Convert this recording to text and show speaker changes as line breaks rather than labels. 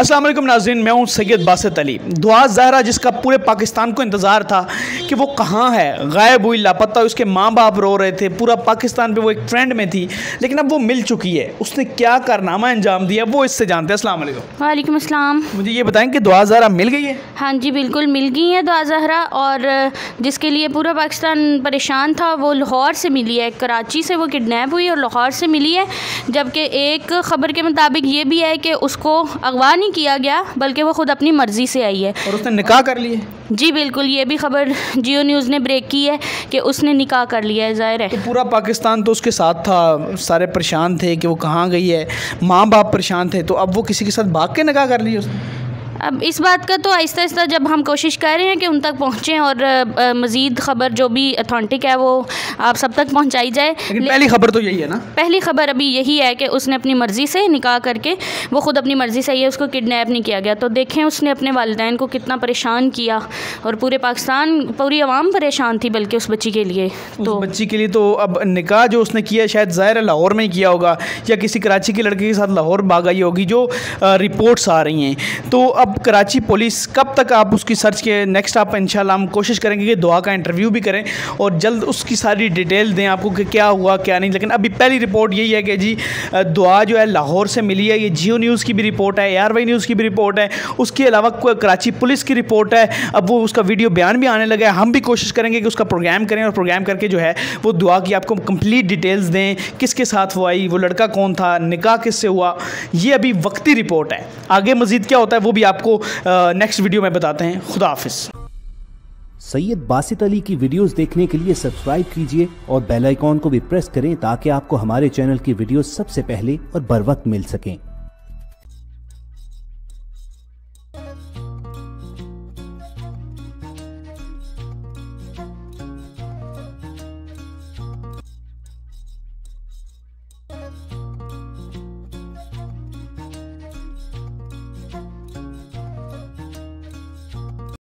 अस्सलाम वालेकुम नाजरीन मैं हूँ सैयद बासित अली। दुआ जहरा जिसका पूरे पाकिस्तान को इंतज़ार था कि वो कहाँ है। गायब हुई लापता उसके माँ बाप रो रहे थे पूरा पाकिस्तान पे वो एक ट्रेंड में थी लेकिन अब वो मिल चुकी है। उसने क्या कारनामा अंजाम दिया वो इससे जानते हैं। अस्सलाम वालेकुम।
वालेकुम अस्सलाम।
मुझे ये बताएँ कि दुआ जहरा मिल गई है?
हाँ जी बिल्कुल मिल गई है दुआ जहरा और जिसके लिए पूरा पाकिस्तान परेशान था वो लाहौर से मिली है। कराची से वो किडनैप हुई और लाहौर से मिली है जबकि एक ख़बर के मुताबिक ये भी है कि उसको अगवा नहीं किया गया बल्कि वो ख़ुद अपनी मर्ज़ी से आई है।
और उसने निकाह कर लिया
जी बिल्कुल ये भी खबर जियो न्यूज़ ने ब्रेक की है कि उसने निकाह कर लिया है ज़ाहिर है।
तो पूरा पाकिस्तान तो उसके साथ था सारे परेशान थे कि वो कहाँ गई है माँ बाप परेशान थे तो अब वो किसी के साथ भाग के निकाह कर लिया उसने?
अब इस बात का तो आहिस्ता आहिस्ता जब हम कोशिश कर रहे हैं कि उन तक पहुँचें और मज़ीद ख़बर जो भी अथॉन्टिक है वो आप सब तक पहुँचाई जाए।
पहली खबर तो यही है ना?
पहली खबर अभी यही है कि उसने अपनी मर्ज़ी से निकाह करके वो ख़ुद अपनी मर्ज़ी से ही है उसको किडनैप नहीं किया गया। तो देखें उसने अपने वालदेन को कितना परेशान किया और पूरे पाकिस्तान पूरी आवाम परेशान थी बल्कि उस बच्ची के लिए।
तो बच्ची के लिए तो अब निकाह जो उसने किया शायद ज़ाहिर लाहौर में ही किया होगा या किसी कराची के लड़के के साथ लाहौर भाग आई होगी जो रिपोर्ट्स आ रही हैं। तो अब अब कराची पुलिस कब तक आप उसकी सर्च के नेक्स्ट आप इंशाल्लाह हम कोशिश करेंगे कि दुआ का इंटरव्यू भी करें और जल्द उसकी सारी डिटेल दें आपको कि क्या हुआ, क्या नहीं। लेकिन अभी पहली रिपोर्ट यही है कि जी दुआ जो है लाहौर से मिली है। ये जियो न्यूज़ की भी रिपोर्ट है आर वाई न्यूज़ की भी रिपोर्ट है। उसके अलावा कराची पुलिस की रिपोर्ट है। अब वो उसका वीडियो बयान भी आने लगा है। हम भी कोशिश करेंगे कि उसका प्रोग्राम करें और प्रोग्राम करके जो है वो दुआ की आपको कंप्लीट डिटेल्स दें। किसके साथ वो आई, वो लड़का कौन था, निकाह किससे हुआ? ये अभी वक्ती रिपोर्ट है। आगे मज़ीद क्या होता है वो भी आप आपको नेक्स्ट वीडियो में बताते हैं। खुदा हाफिज़।
सैयद बासित अली की वीडियोस देखने के लिए सब्सक्राइब कीजिए और बेल आइकॉन को भी प्रेस करें ताकि आपको हमारे चैनल की वीडियोस सबसे पहले और बर वक्त मिल सकें।